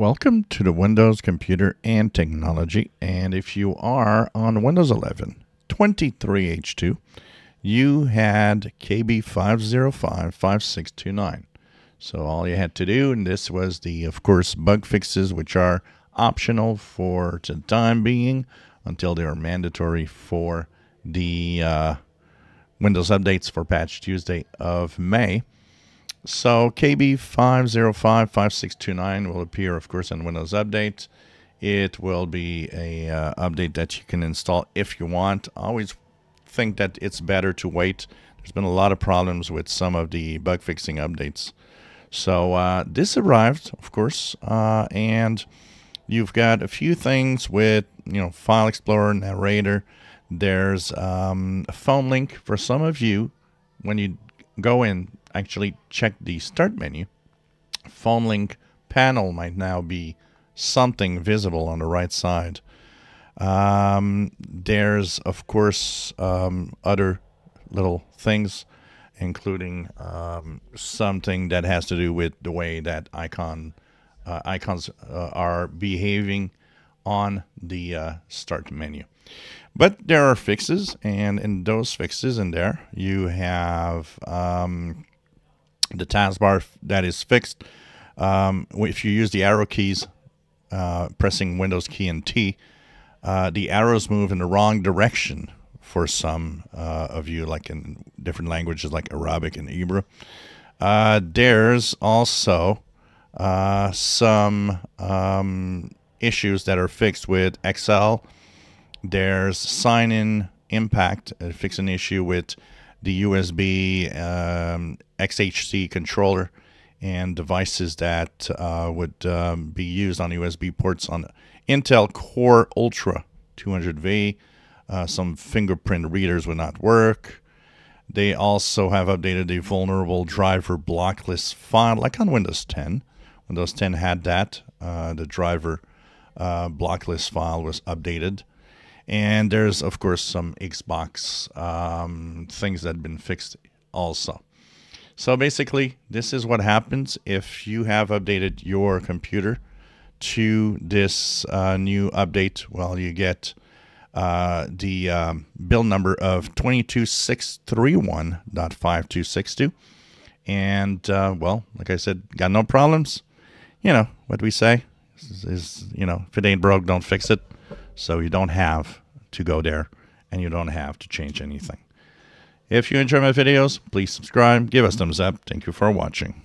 Welcome to the Windows Computer and Technology. And if you are on Windows 11 23H2, you had KB5055629. So all you had to do, and this was the, of course, bug fixes, which are optional for the time being until they are mandatory for the uh, Windows updates for Patch Tuesday of May. So KB5055629 will appear, of course, in Windows Update. It will be a uh, update that you can install if you want. I always think that it's better to wait. There's been a lot of problems with some of the bug fixing updates. So uh, this arrived, of course, uh, and you've got a few things with you know File Explorer, Narrator. There's um, a phone link for some of you when you go in actually check the start menu, phone link panel might now be something visible on the right side. Um, there's, of course, um, other little things, including um, something that has to do with the way that icon uh, icons uh, are behaving on the uh, start menu. But there are fixes, and in those fixes in there, you have um, the taskbar that is fixed. Um, if you use the arrow keys, uh, pressing Windows key and T, uh, the arrows move in the wrong direction for some uh, of you, like in different languages like Arabic and Hebrew. Uh, there's also uh, some um, issues that are fixed with Excel. There's sign in impact, uh, fix an issue with the USB um, XHC controller and devices that uh, would um, be used on USB ports on Intel Core Ultra 200V. Uh, some fingerprint readers would not work. They also have updated the vulnerable driver blocklist file, like on Windows 10. Windows 10 had that. Uh, the driver uh, blocklist file was updated. And there's, of course, some Xbox um, things that have been fixed also. So basically, this is what happens if you have updated your computer to this uh, new update. Well, you get uh, the um, build number of 22631.5262. And, uh, well, like I said, got no problems. You know what we say is, is, you know, if it ain't broke, don't fix it. So you don't have to go there and you don't have to change anything. If you enjoy my videos, please subscribe, give us thumbs up. Thank you for watching.